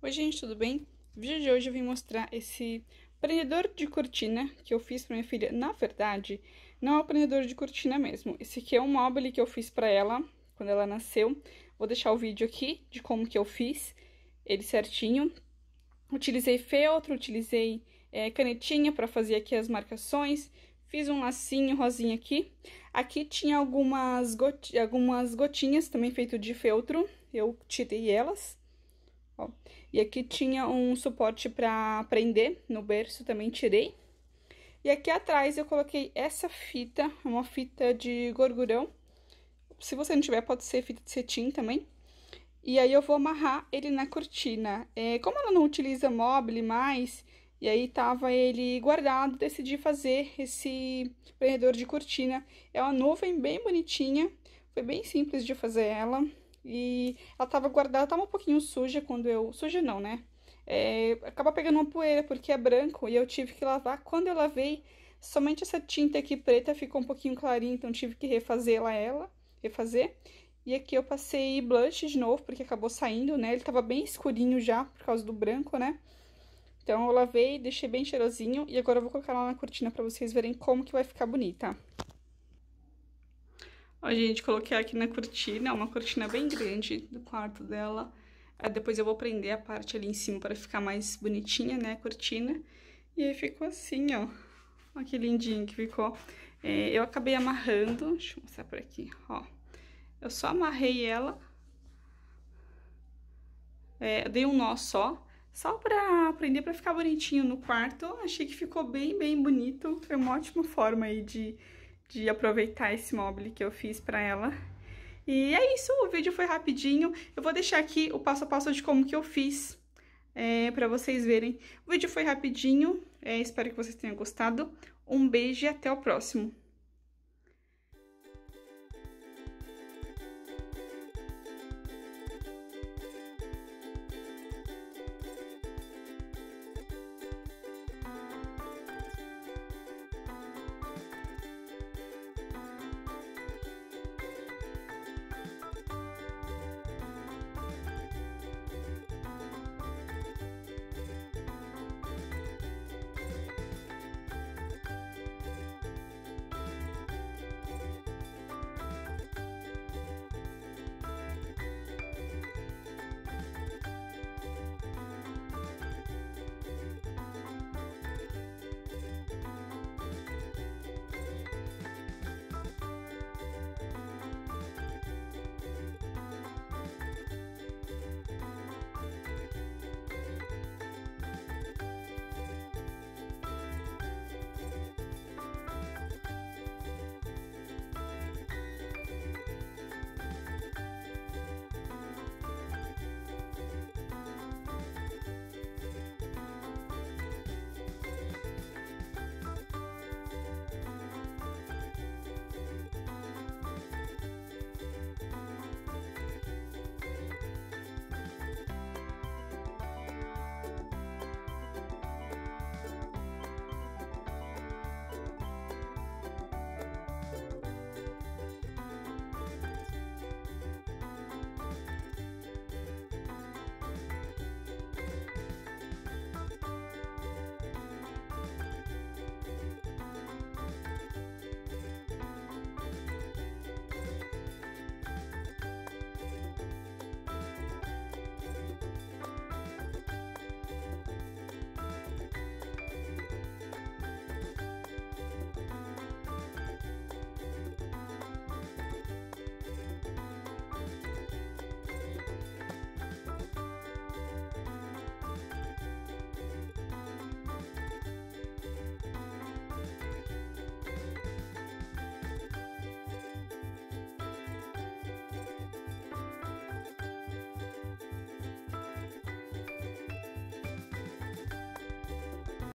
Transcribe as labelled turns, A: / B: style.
A: Oi gente, tudo bem? No vídeo de hoje eu vim mostrar esse prendedor de cortina que eu fiz pra minha filha. Na verdade, não é o prendedor de cortina mesmo. Esse aqui é um móvel que eu fiz pra ela quando ela nasceu. Vou deixar o vídeo aqui de como que eu fiz ele certinho. Utilizei feltro, utilizei é, canetinha pra fazer aqui as marcações. Fiz um lacinho rosinha aqui. Aqui tinha algumas, algumas gotinhas também feito de feltro. Eu tirei elas. Ó. E aqui tinha um suporte para prender no berço, também tirei. E aqui atrás eu coloquei essa fita, uma fita de gorgurão. Se você não tiver, pode ser fita de cetim também. E aí eu vou amarrar ele na cortina. É, como ela não utiliza móvel mais, e aí tava ele guardado, decidi fazer esse prendedor de cortina. É uma nuvem bem bonitinha, foi bem simples de fazer ela. E ela tava guardada, tava um pouquinho suja quando eu... Suja não, né? É, acaba pegando uma poeira porque é branco e eu tive que lavar. Quando eu lavei, somente essa tinta aqui preta ficou um pouquinho clarinha, então tive que refazer ela, refazer. E aqui eu passei blush de novo, porque acabou saindo, né? Ele tava bem escurinho já, por causa do branco, né? Então eu lavei, deixei bem cheirosinho e agora eu vou colocar lá na cortina pra vocês verem como que vai ficar bonita. Ó, gente, coloquei aqui na cortina, uma cortina bem grande do quarto dela. Aí depois eu vou prender a parte ali em cima para ficar mais bonitinha, né, a cortina. E aí ficou assim, ó. Olha que lindinho que ficou. É, eu acabei amarrando, deixa eu mostrar por aqui, ó. Eu só amarrei ela. É, dei um nó só, só pra prender pra ficar bonitinho no quarto. Achei que ficou bem, bem bonito. Foi uma ótima forma aí de de aproveitar esse móvel que eu fiz pra ela. E é isso, o vídeo foi rapidinho. Eu vou deixar aqui o passo a passo de como que eu fiz, é, pra vocês verem. O vídeo foi rapidinho, é, espero que vocês tenham gostado. Um beijo e até o próximo.